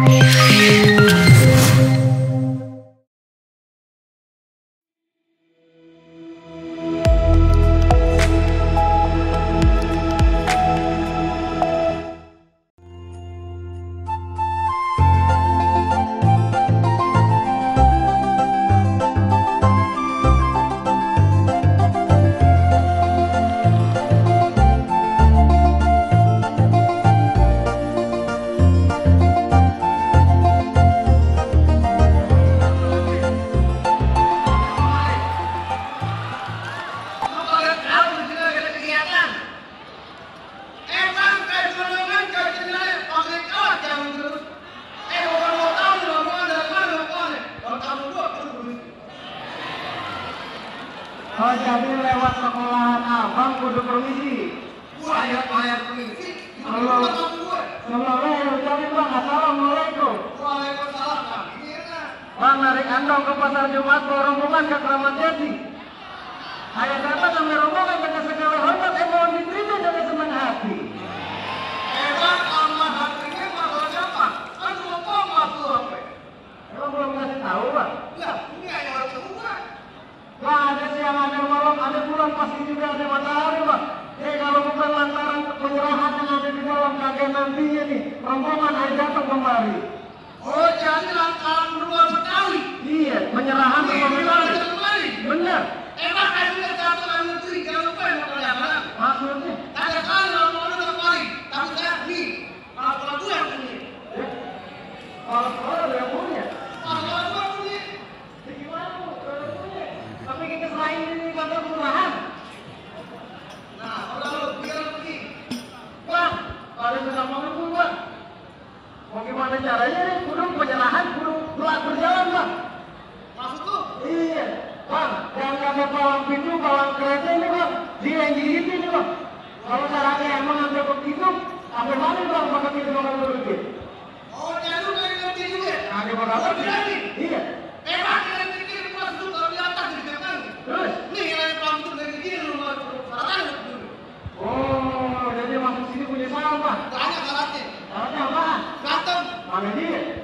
Música Oh jadi lewat sekolahan abang kudu permisi. Ayat-ayat permisi. Halo. Halo, jadi bang, assalamualaikum. Waalaikumsalam. Enak. Bang narik andong ke pasar Jumat bawa rombongan ke Keramat Jati. Ayah datang sampai rombongan dengan segala hormat, eh mohon diterima dengan senang hati. Hebat amat hatinya masalah siapa? Kan ngomong waktu apa? Emang belum kasih tahu bang? Lah, ini hanya orang semua. Wah ada siang, ada malam, ada bulan, pasti juga ada matahari bang. Eh kalau bukan lantaran penyerahan yang ada di dalam kakek nantinya nih, rombongan air datang kemari. Oh, jadi lantaran dua sekali. Iya, penyerahan Ini sama di kembali. kembali. Benar. Emang ada juga satu yang menteri, jangan lupa yang mau kelihatan. Maksudnya, Ada kali orang mau udah kembali. Tapi saya nih, kalau kalau gue yang punya. ya, kalau kalau yang punya, Kalau kalau gue punya. ya gimana bu? Kalau punya, tapi kita selain ini kata kelurahan. Nah, kalau biar pergi. Bang, kalau sudah mau nunggu bang. Mau gimana caranya nih? Kudu penyerahan, kudu belak berjalan bang. Maksud tuh? Iya, bang. Jangan ada bawang pintu, bawang kereta ini bang. Dia yang gigit ini bang. Kalau caranya emang ada begitu, sampai mana bang pakai pintu makan begitu? Oh, jadi lu kayak ngerti juga. Ada berapa? Oh, berani. Iya. Emang yang tinggi di kelas itu kalau di atas di depan. Terus? Nih yang pantun dari mau sarang dulu. Oh, jadi masuk sini punya sampah. Banyak syaratnya. Salahnya apaan? Ganteng. Mana dia?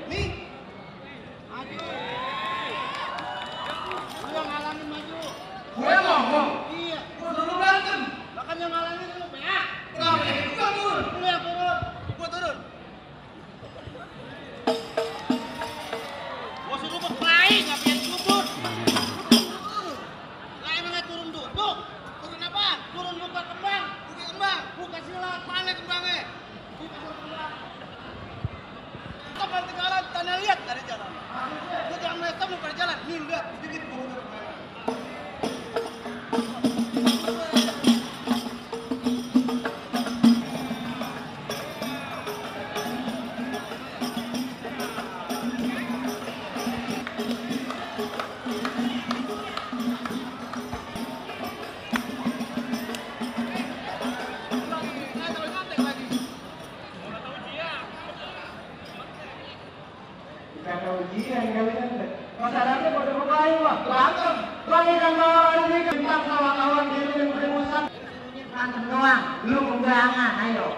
Belum berdoa.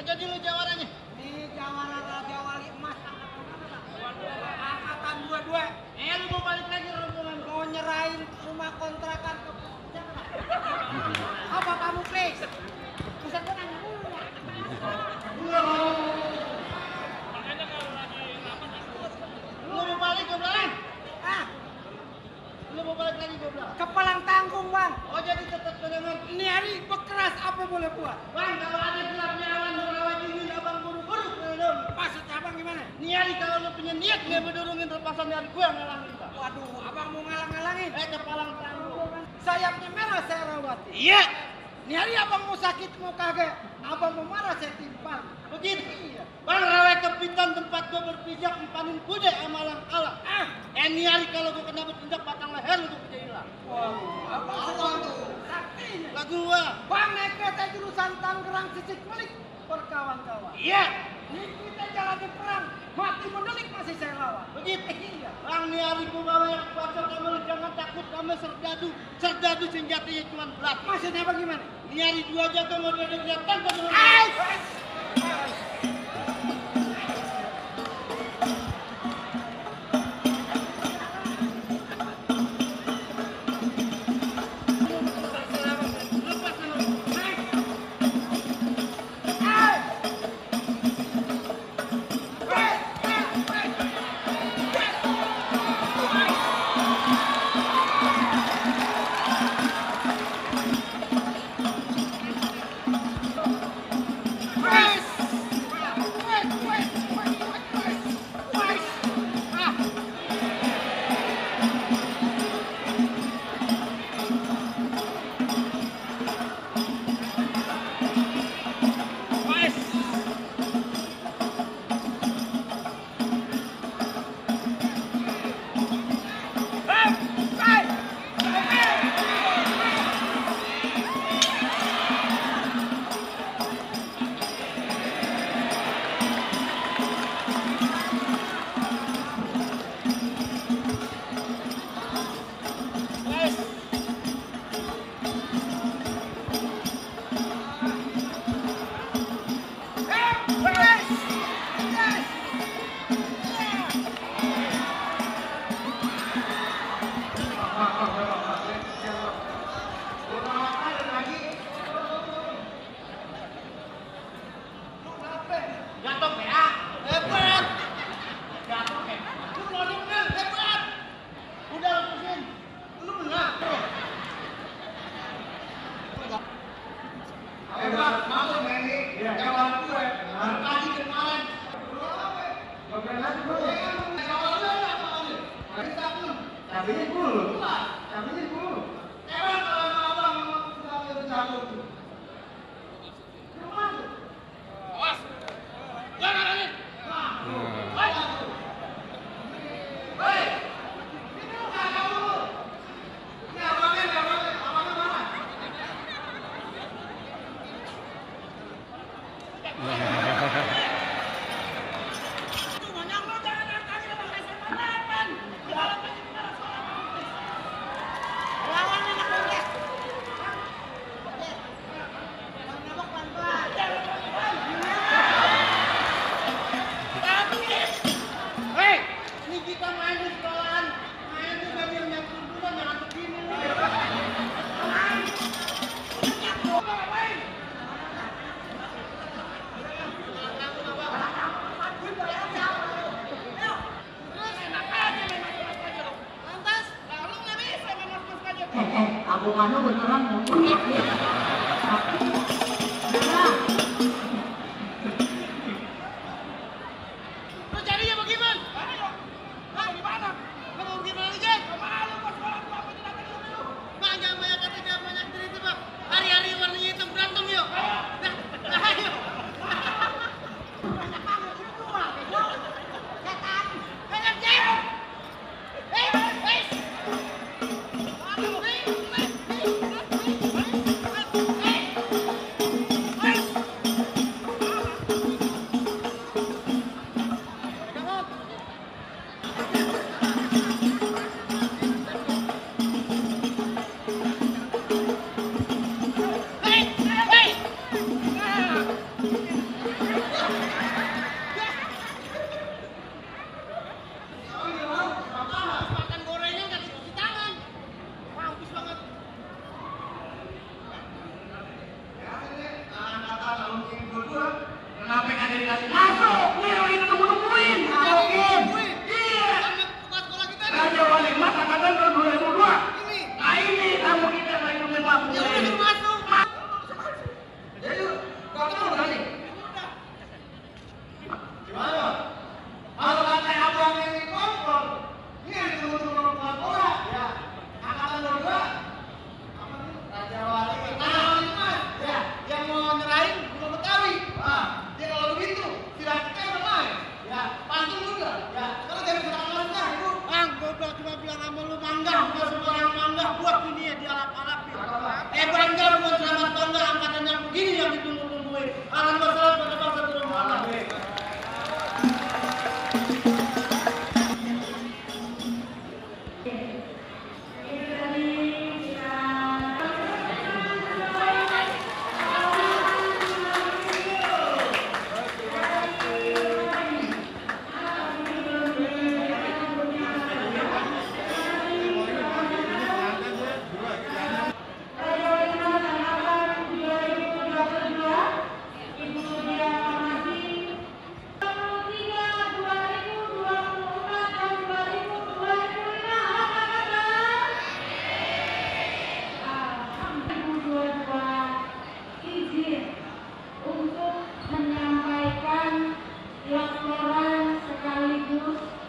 Oh, jadi lu jawarannya? Ini jawaran Raja Wali Emas. Angkatan dua-dua. Eh, lu mau balik lagi rombongan. Mau nyerahin rumah kontrakan ke Apa kamu? Pusat gua nanya dulu ya. Lu mau balik gua bilang? Ah, Lu mau balik lagi gua bilang? kepalang tanggung, Bang. Oh, jadi tetap dengan Ini hari bekeras apa boleh buat? Bang, kalau ada gelapnya awan lihat dia berdurungin terpasan dari gue ngalangin pak. Waduh, abang mau ngalang-ngalangin. Eh kepalang perang. Sayapnya merah saya rawati. Iya. Ini hari abang mau sakit mau kaget, abang mau marah saya timpal. Begitu. Iya. Bang rawe kepitan tempat gue berpijak empanin kude amalang kalah. Ah, ini hari kalau gue kena bertindak batang leher lu tuh hilang. Wow, sedang tuh. Saktinya. Lagu gua. Bang naik kereta jurusan Tangerang Sisik Melik berkawan-kawan. Iya. Kita jalan di perang, mati mendelik masih saya lawan. Begitu. Iya. Bang ini hari gue bawa yang kuasa kamu jangan takut kamu serdadu. Serdadu senjatanya cuma belat. Maksudnya bagaimana? Ini hari dua jago mau ada kelihatan kan eh, tabungannya beneran mumpuni. Lu you.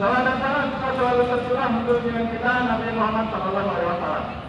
Salam dan salam selalu tercurah untuk kita Nabi Muhammad Sallallahu Alaihi Wasallam.